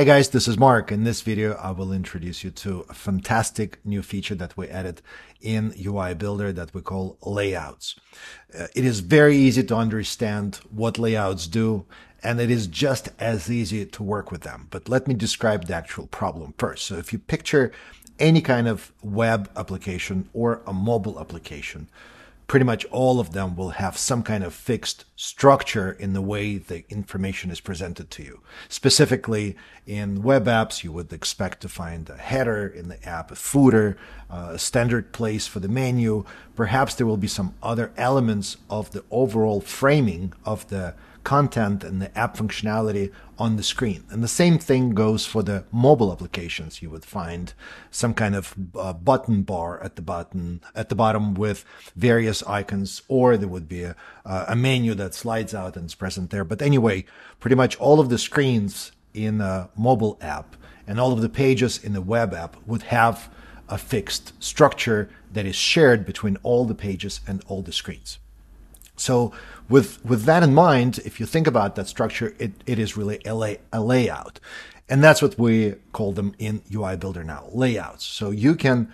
Hey guys, this is Mark. In this video, I will introduce you to a fantastic new feature that we added in UI Builder that we call layouts. Uh, it is very easy to understand what layouts do, and it is just as easy to work with them. But let me describe the actual problem first. So if you picture any kind of web application or a mobile application, pretty much all of them will have some kind of fixed structure in the way the information is presented to you. Specifically, in web apps, you would expect to find a header in the app, a footer, uh, a standard place for the menu. Perhaps there will be some other elements of the overall framing of the content and the app functionality on the screen. And the same thing goes for the mobile applications. You would find some kind of uh, button bar at the button at the bottom with various icons, or there would be a, a menu that slides out and is present there. But anyway, pretty much all of the screens in a mobile app and all of the pages in the web app would have a fixed structure that is shared between all the pages and all the screens. So with, with that in mind, if you think about that structure, it, it is really a, lay, a layout. And that's what we call them in UI Builder now, layouts. So you can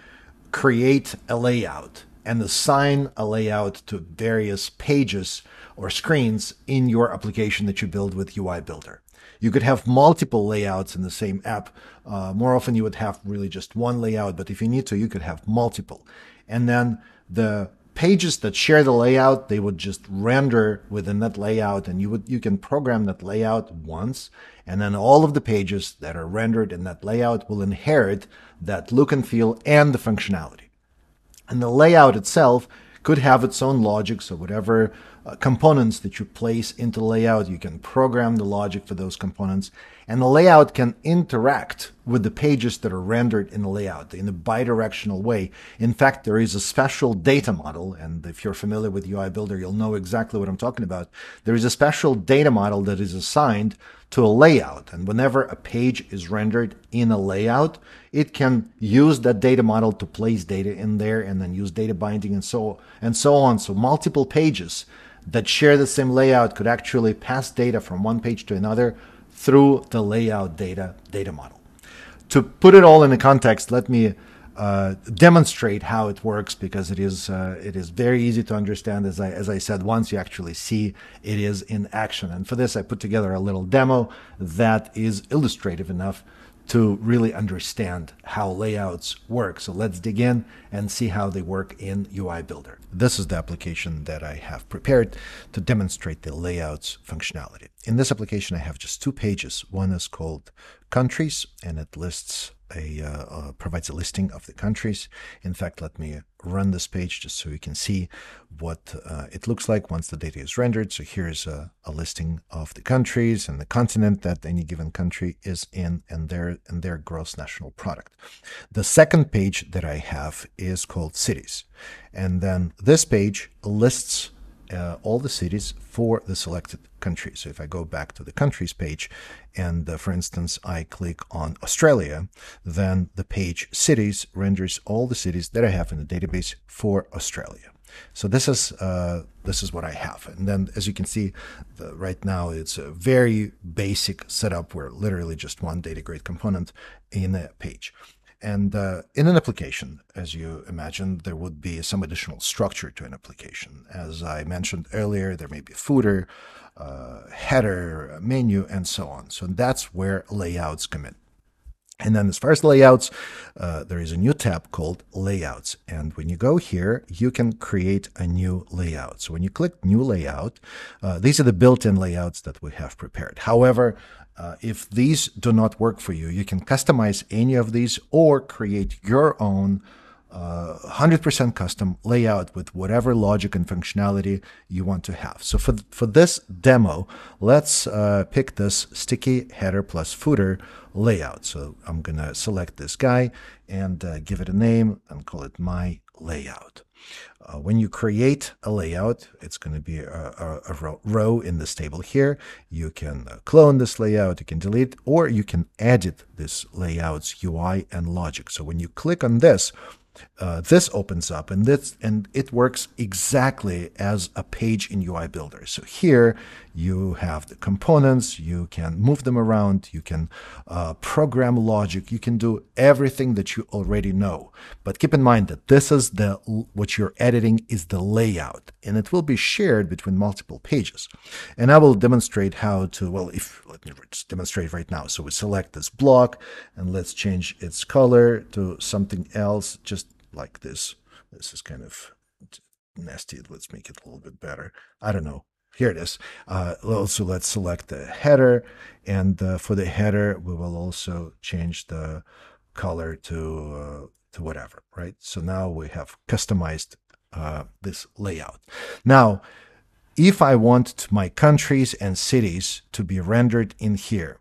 create a layout and assign a layout to various pages or screens in your application that you build with UI Builder. You could have multiple layouts in the same app. Uh, more often you would have really just one layout, but if you need to, you could have multiple. And then the pages that share the layout, they would just render within that layout and you would, you can program that layout once. And then all of the pages that are rendered in that layout will inherit that look and feel and the functionality. And the layout itself could have its own logic. So whatever uh, components that you place into layout, you can program the logic for those components. And the layout can interact with the pages that are rendered in the layout in a bidirectional way. In fact, there is a special data model. And if you're familiar with UI Builder, you'll know exactly what I'm talking about. There is a special data model that is assigned to a layout. And whenever a page is rendered in a layout, it can use that data model to place data in there and then use data binding and so and so on. So multiple pages that share the same layout could actually pass data from one page to another through the layout data data model. To put it all in the context, let me uh, demonstrate how it works because it is uh, it is very easy to understand as I as I said once you actually see it is in action and for this I put together a little demo that is illustrative enough to really understand how layouts work. So let's dig in and see how they work in UI Builder. This is the application that I have prepared to demonstrate the layouts functionality. In this application, I have just two pages. One is called countries and it lists a uh, uh, provides a listing of the countries. In fact, let me run this page just so you can see what uh, it looks like once the data is rendered. So here's a, a, listing of the countries and the continent that any given country is in and their and their gross national product. The second page that I have is called cities. And then this page lists uh, all the cities for the selected country. So if I go back to the countries page and, uh, for instance, I click on Australia, then the page cities renders all the cities that I have in the database for Australia. So this is uh, this is what I have, and then as you can see, the, right now it's a very basic setup where literally just one data grid component in a page. And uh, in an application, as you imagine, there would be some additional structure to an application. As I mentioned earlier, there may be footer, uh, header, menu, and so on. So that's where layouts come in. And then as far as layouts, uh, there is a new tab called layouts. And when you go here, you can create a new layout. So when you click new layout, uh, these are the built-in layouts that we have prepared. However, uh, if these do not work for you, you can customize any of these or create your own 100% uh, custom layout with whatever logic and functionality you want to have. So for, for this demo, let's uh, pick this sticky header plus footer layout. So I'm going to select this guy and uh, give it a name and call it my layout. Uh, when you create a layout, it's going to be a, a, a, row in this table here. You can uh, clone this layout, you can delete, or you can edit this layout's UI and logic. So when you click on this, uh, this opens up and this and it works exactly as a page in UI Builder. So here you have the components, you can move them around, you can uh, program logic, you can do everything that you already know. But keep in mind that this is the what you're editing is the layout, and it will be shared between multiple pages. And I will demonstrate how to well, if let me demonstrate right now. So we select this block and let's change its color to something else, just like this. This is kind of nasty. Let's make it a little bit better. I don't know. Here it is. Uh, also, let's select the header. And uh, for the header, we will also change the color to, uh, to whatever, right? So now we have customized uh, this layout. Now, if I want my countries and cities to be rendered in here,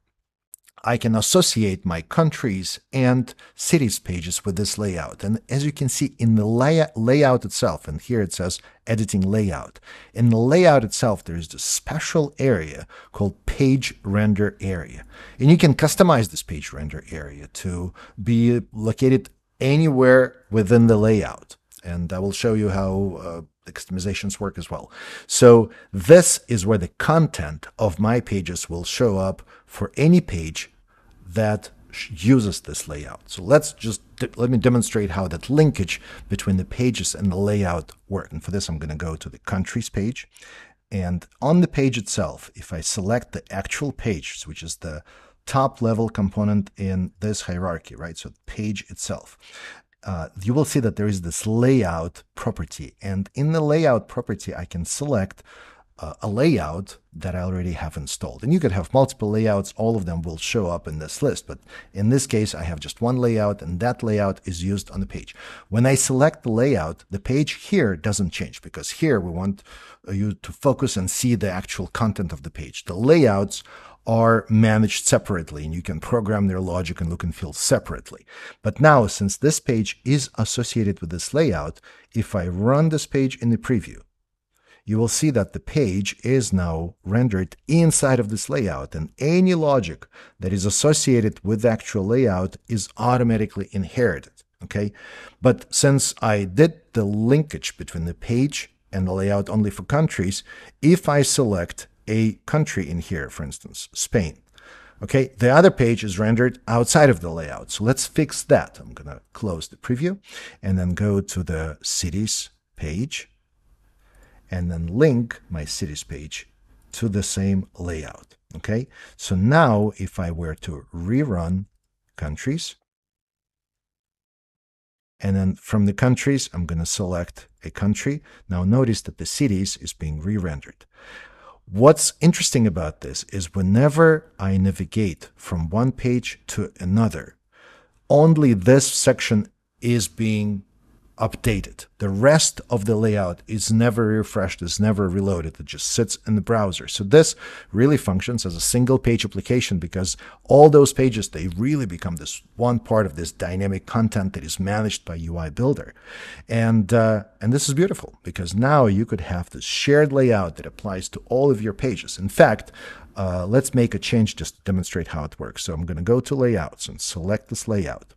I can associate my countries and cities pages with this layout. And as you can see in the lay layout itself, and here it says editing layout, in the layout itself, there's this special area called page render area. And you can customize this page render area to be located anywhere within the layout. And I will show you how uh, the customizations work as well. So this is where the content of my pages will show up for any page that uses this layout. So let's just let me demonstrate how that linkage between the pages and the layout work. And for this, I'm going to go to the countries page. And on the page itself, if I select the actual page, which is the top level component in this hierarchy, right? So page itself, uh, you will see that there is this layout property. And in the layout property, I can select a layout that I already have installed. And you could have multiple layouts. All of them will show up in this list. But in this case, I have just one layout and that layout is used on the page. When I select the layout, the page here doesn't change because here we want uh, you to focus and see the actual content of the page. The layouts are managed separately and you can program their logic and look and feel separately. But now, since this page is associated with this layout, if I run this page in the preview, you will see that the page is now rendered inside of this layout and any logic that is associated with the actual layout is automatically inherited. Okay, but since I did the linkage between the page and the layout only for countries, if I select a country in here, for instance, Spain, okay, the other page is rendered outside of the layout. So let's fix that. I'm going to close the preview and then go to the cities page and then link my cities page to the same layout. Okay, so now if I were to rerun countries, and then from the countries, I'm going to select a country. Now notice that the cities is being re-rendered. What's interesting about this is whenever I navigate from one page to another, only this section is being updated. The rest of the layout is never refreshed, is never reloaded. It just sits in the browser. So this really functions as a single page application because all those pages, they really become this one part of this dynamic content that is managed by UI Builder. And, uh, and this is beautiful because now you could have this shared layout that applies to all of your pages. In fact, uh, let's make a change just to demonstrate how it works. So I'm going to go to layouts and select this layout.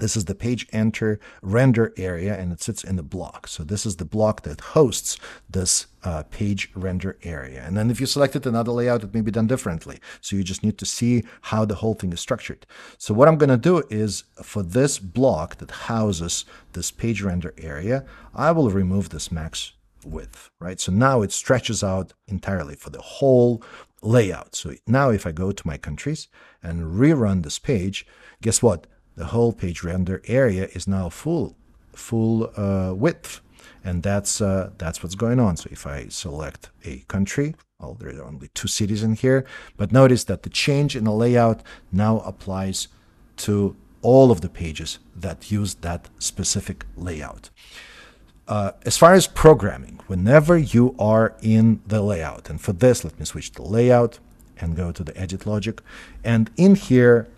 This is the page enter render area and it sits in the block. So this is the block that hosts this uh, page render area. And then if you selected another layout, it may be done differently. So you just need to see how the whole thing is structured. So what I'm going to do is for this block that houses this page render area, I will remove this max width, right? So now it stretches out entirely for the whole layout. So now if I go to my countries and rerun this page, guess what? The whole page render area is now full full uh, width. And that's uh, that's what's going on. So if I select a country well there are only two cities in here but notice that the change in the layout now applies to all of the pages that use that specific layout. Uh, as far as programming whenever you are in the layout and for this let me switch to layout and go to the edit logic. And in here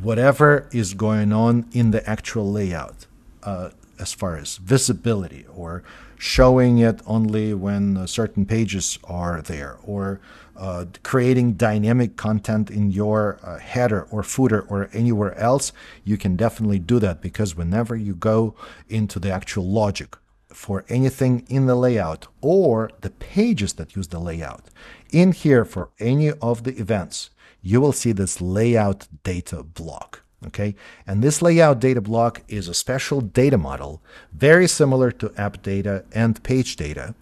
whatever is going on in the actual layout. Uh, as far as visibility or showing it only when uh, certain pages are there or uh, creating dynamic content in your uh, header or footer or anywhere else, you can definitely do that because whenever you go into the actual logic for anything in the layout or the pages that use the layout, in here for any of the events, you will see this layout data block. Okay, and this layout data block is a special data model, very similar to app data and page data.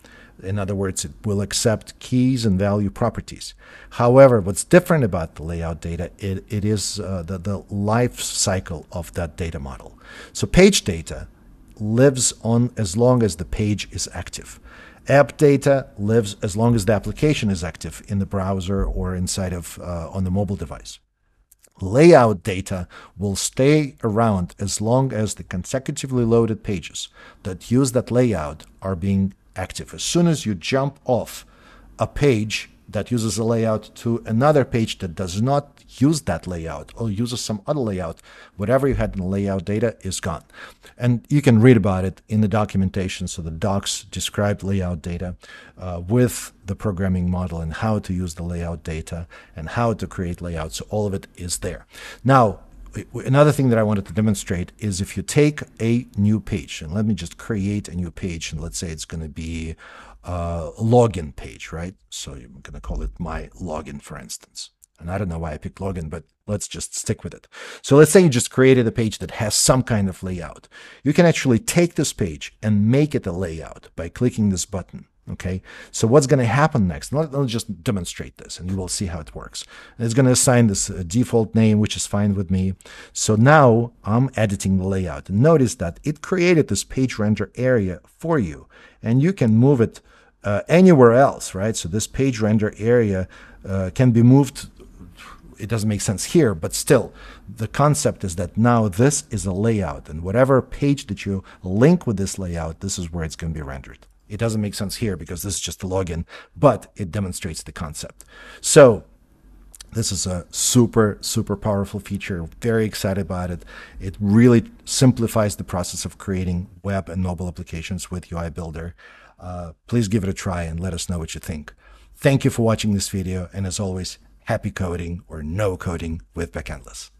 In other words, it will accept keys and value properties. However, what's different about the layout data, it, it is uh, the, the life cycle of that data model. So page data lives on as long as the page is active. App data lives as long as the application is active in the browser or inside of uh, on the mobile device layout data will stay around as long as the consecutively loaded pages that use that layout are being active. As soon as you jump off a page that uses a layout to another page that does not use that layout or uses some other layout, whatever you had in the layout data is gone. And you can read about it in the documentation. So the docs describe layout data uh, with the programming model and how to use the layout data and how to create layouts. So all of it is there. Now, another thing that I wanted to demonstrate is if you take a new page, and let me just create a new page, and let's say it's going to be a login page, right? So I'm going to call it my login, for instance. And I don't know why I picked login, but let's just stick with it. So let's say you just created a page that has some kind of layout. You can actually take this page and make it a layout by clicking this button. Okay, so what's going to happen next? Let, us just demonstrate this and you will see how it works. It's going to assign this uh, default name, which is fine with me. So now I'm editing the layout. Notice that it created this page render area for you and you can move it uh, anywhere else, right? So this page render area uh, can be moved it doesn't make sense here, but still, the concept is that now this is a layout, and whatever page that you link with this layout, this is where it's going to be rendered. It doesn't make sense here because this is just a login, but it demonstrates the concept. So this is a super, super powerful feature. Very excited about it. It really simplifies the process of creating web and mobile applications with UI Builder. Uh, please give it a try and let us know what you think. Thank you for watching this video. And as always, happy coding or no coding with Backendless.